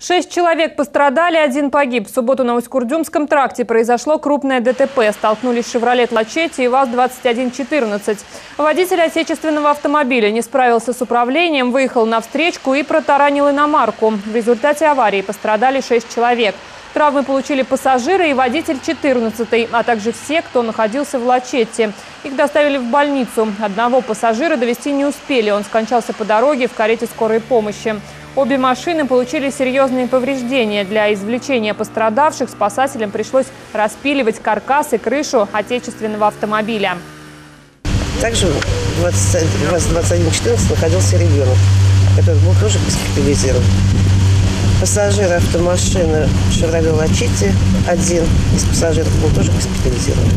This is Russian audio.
Шесть человек пострадали, один погиб. В субботу на Усть-Курдюмском тракте произошло крупное ДТП. Столкнулись «Шевролет Лачетти» и ВАЗ-2114. Водитель отечественного автомобиля не справился с управлением, выехал на встречку и протаранил иномарку. В результате аварии пострадали шесть человек. Травмы получили пассажиры и водитель 14 а также все, кто находился в Лачетте. Их доставили в больницу. Одного пассажира довести не успели. Он скончался по дороге в карете скорой помощи. Обе машины получили серьезные повреждения. Для извлечения пострадавших спасателям пришлось распиливать каркас и крышу отечественного автомобиля. Также в 21.14 находился ребенок, который был тоже госпитализирован. Пассажир автомашины «Шевроле Лачити», один из пассажиров был тоже госпитализирован.